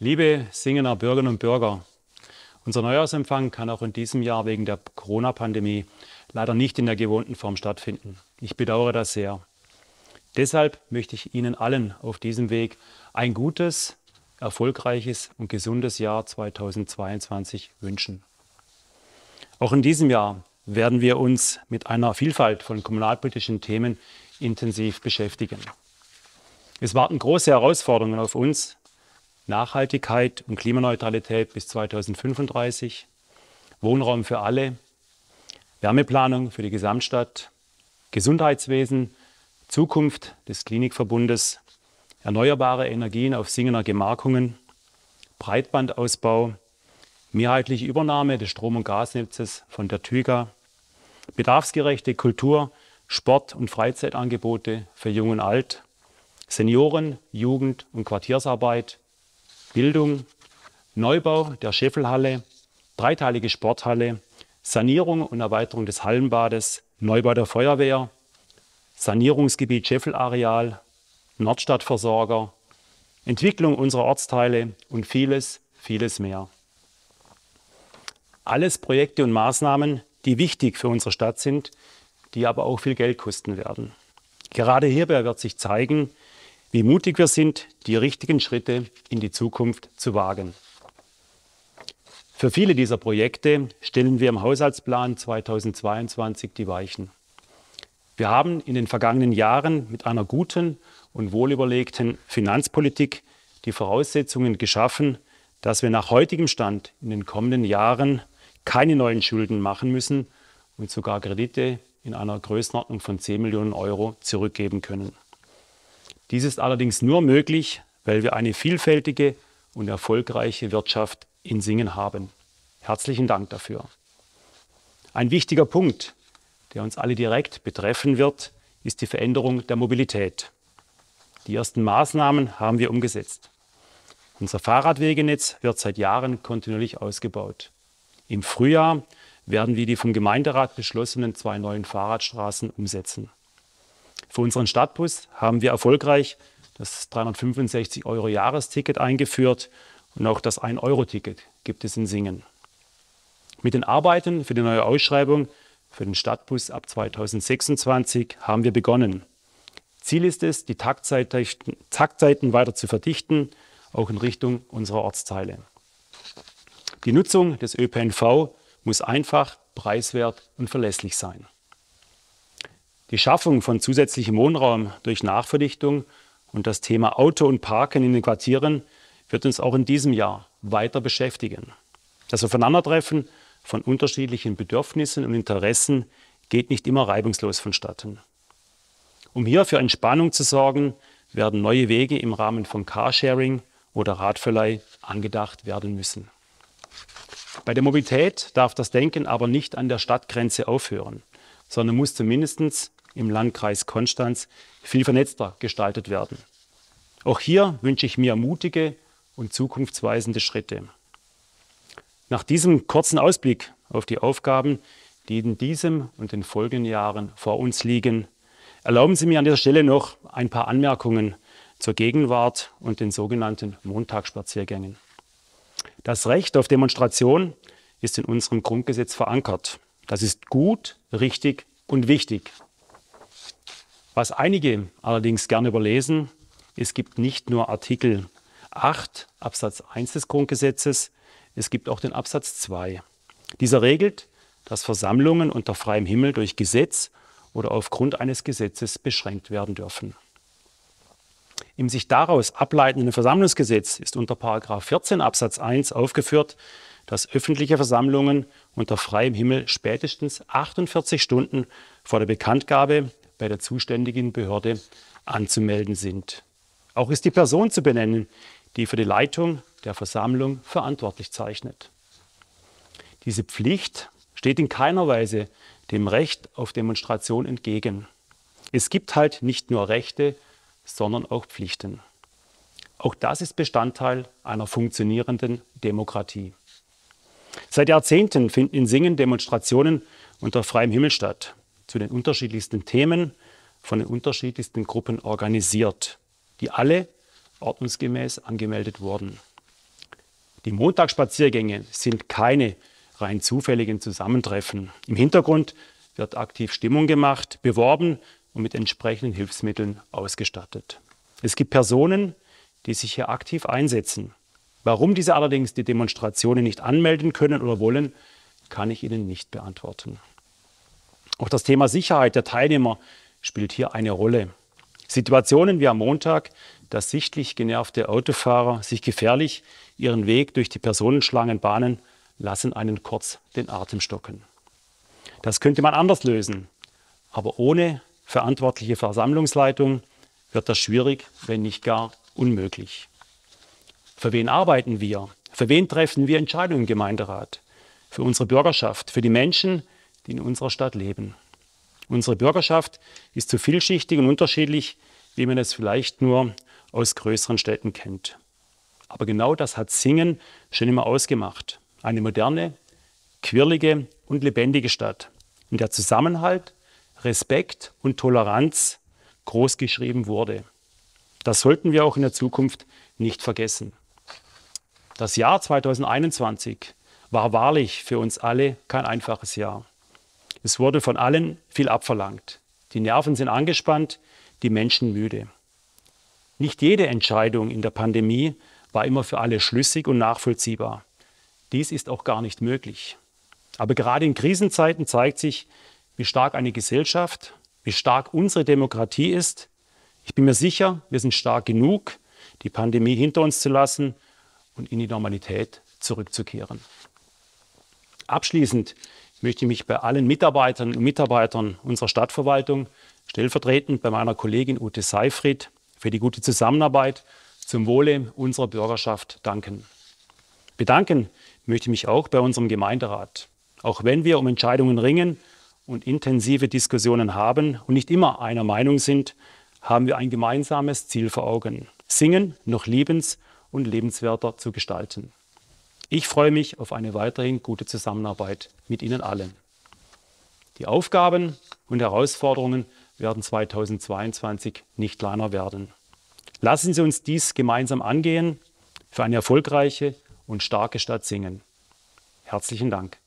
Liebe Singener Bürgerinnen und Bürger, unser Neujahrsempfang kann auch in diesem Jahr wegen der Corona-Pandemie leider nicht in der gewohnten Form stattfinden. Ich bedauere das sehr. Deshalb möchte ich Ihnen allen auf diesem Weg ein gutes, erfolgreiches und gesundes Jahr 2022 wünschen. Auch in diesem Jahr werden wir uns mit einer Vielfalt von kommunalpolitischen Themen intensiv beschäftigen. Es warten große Herausforderungen auf uns. Nachhaltigkeit und Klimaneutralität bis 2035, Wohnraum für alle, Wärmeplanung für die Gesamtstadt, Gesundheitswesen, Zukunft des Klinikverbundes, erneuerbare Energien auf Singener Gemarkungen, Breitbandausbau, mehrheitliche Übernahme des Strom- und Gasnetzes von der TÜGA, bedarfsgerechte Kultur, Sport- und Freizeitangebote für Jung und Alt, Senioren-, Jugend- und Quartiersarbeit, Bildung, Neubau der Scheffelhalle, dreiteilige Sporthalle, Sanierung und Erweiterung des Hallenbades, Neubau der Feuerwehr, Sanierungsgebiet Scheffelareal, Nordstadtversorger, Entwicklung unserer Ortsteile und vieles, vieles mehr. Alles Projekte und Maßnahmen, die wichtig für unsere Stadt sind, die aber auch viel Geld kosten werden. Gerade hierbei wird sich zeigen, wie mutig wir sind, die richtigen Schritte in die Zukunft zu wagen. Für viele dieser Projekte stellen wir im Haushaltsplan 2022 die Weichen. Wir haben in den vergangenen Jahren mit einer guten und wohlüberlegten Finanzpolitik die Voraussetzungen geschaffen, dass wir nach heutigem Stand in den kommenden Jahren keine neuen Schulden machen müssen und sogar Kredite in einer Größenordnung von 10 Millionen Euro zurückgeben können. Dies ist allerdings nur möglich, weil wir eine vielfältige und erfolgreiche Wirtschaft in Singen haben. Herzlichen Dank dafür. Ein wichtiger Punkt, der uns alle direkt betreffen wird, ist die Veränderung der Mobilität. Die ersten Maßnahmen haben wir umgesetzt. Unser Fahrradwegenetz wird seit Jahren kontinuierlich ausgebaut. Im Frühjahr werden wir die vom Gemeinderat beschlossenen zwei neuen Fahrradstraßen umsetzen. Für unseren Stadtbus haben wir erfolgreich das 365 Euro Jahresticket eingeführt und auch das 1-Euro-Ticket gibt es in Singen. Mit den Arbeiten für die neue Ausschreibung für den Stadtbus ab 2026 haben wir begonnen. Ziel ist es, die Taktzeiten weiter zu verdichten, auch in Richtung unserer Ortsteile. Die Nutzung des ÖPNV muss einfach, preiswert und verlässlich sein. Die Schaffung von zusätzlichem Wohnraum durch Nachverdichtung und das Thema Auto und Parken in den Quartieren wird uns auch in diesem Jahr weiter beschäftigen. Das Aufeinandertreffen von unterschiedlichen Bedürfnissen und Interessen geht nicht immer reibungslos vonstatten. Um hier für Entspannung zu sorgen, werden neue Wege im Rahmen von Carsharing oder Radverleih angedacht werden müssen. Bei der Mobilität darf das Denken aber nicht an der Stadtgrenze aufhören, sondern muss zumindest im Landkreis Konstanz viel vernetzter gestaltet werden. Auch hier wünsche ich mir mutige und zukunftsweisende Schritte. Nach diesem kurzen Ausblick auf die Aufgaben, die in diesem und den folgenden Jahren vor uns liegen, erlauben Sie mir an dieser Stelle noch ein paar Anmerkungen zur Gegenwart und den sogenannten Montagsspaziergängen. Das Recht auf Demonstration ist in unserem Grundgesetz verankert. Das ist gut, richtig und wichtig. Was einige allerdings gerne überlesen, es gibt nicht nur Artikel 8 Absatz 1 des Grundgesetzes, es gibt auch den Absatz 2. Dieser regelt, dass Versammlungen unter freiem Himmel durch Gesetz oder aufgrund eines Gesetzes beschränkt werden dürfen. Im sich daraus ableitenden Versammlungsgesetz ist unter 14 Absatz 1 aufgeführt, dass öffentliche Versammlungen unter freiem Himmel spätestens 48 Stunden vor der Bekanntgabe bei der zuständigen Behörde anzumelden sind. Auch ist die Person zu benennen, die für die Leitung der Versammlung verantwortlich zeichnet. Diese Pflicht steht in keiner Weise dem Recht auf Demonstration entgegen. Es gibt halt nicht nur Rechte, sondern auch Pflichten. Auch das ist Bestandteil einer funktionierenden Demokratie. Seit Jahrzehnten finden in Singen Demonstrationen unter freiem Himmel statt zu den unterschiedlichsten Themen von den unterschiedlichsten Gruppen organisiert, die alle ordnungsgemäß angemeldet wurden. Die Montagsspaziergänge sind keine rein zufälligen Zusammentreffen. Im Hintergrund wird aktiv Stimmung gemacht, beworben und mit entsprechenden Hilfsmitteln ausgestattet. Es gibt Personen, die sich hier aktiv einsetzen. Warum diese allerdings die Demonstrationen nicht anmelden können oder wollen, kann ich Ihnen nicht beantworten. Auch das Thema Sicherheit der Teilnehmer spielt hier eine Rolle. Situationen wie am Montag, dass sichtlich genervte Autofahrer sich gefährlich ihren Weg durch die Personenschlangen bahnen, lassen einen kurz den Atem stocken. Das könnte man anders lösen, aber ohne verantwortliche Versammlungsleitung wird das schwierig, wenn nicht gar unmöglich. Für wen arbeiten wir? Für wen treffen wir Entscheidungen im Gemeinderat? Für unsere Bürgerschaft, für die Menschen, die in unserer Stadt leben. Unsere Bürgerschaft ist so vielschichtig und unterschiedlich, wie man es vielleicht nur aus größeren Städten kennt. Aber genau das hat Singen schon immer ausgemacht. Eine moderne, quirlige und lebendige Stadt, in der Zusammenhalt, Respekt und Toleranz großgeschrieben wurde. Das sollten wir auch in der Zukunft nicht vergessen. Das Jahr 2021 war wahrlich für uns alle kein einfaches Jahr. Es wurde von allen viel abverlangt. Die Nerven sind angespannt, die Menschen müde. Nicht jede Entscheidung in der Pandemie war immer für alle schlüssig und nachvollziehbar. Dies ist auch gar nicht möglich. Aber gerade in Krisenzeiten zeigt sich, wie stark eine Gesellschaft, wie stark unsere Demokratie ist. Ich bin mir sicher, wir sind stark genug, die Pandemie hinter uns zu lassen und in die Normalität zurückzukehren. Abschließend möchte ich mich bei allen Mitarbeitern und Mitarbeitern unserer Stadtverwaltung, stellvertretend bei meiner Kollegin Ute Seifried, für die gute Zusammenarbeit zum Wohle unserer Bürgerschaft danken. Bedanken möchte ich mich auch bei unserem Gemeinderat. Auch wenn wir um Entscheidungen ringen und intensive Diskussionen haben und nicht immer einer Meinung sind, haben wir ein gemeinsames Ziel vor Augen. Singen noch liebens- und lebenswerter zu gestalten. Ich freue mich auf eine weiterhin gute Zusammenarbeit mit Ihnen allen. Die Aufgaben und Herausforderungen werden 2022 nicht kleiner werden. Lassen Sie uns dies gemeinsam angehen für eine erfolgreiche und starke Stadt singen. Herzlichen Dank.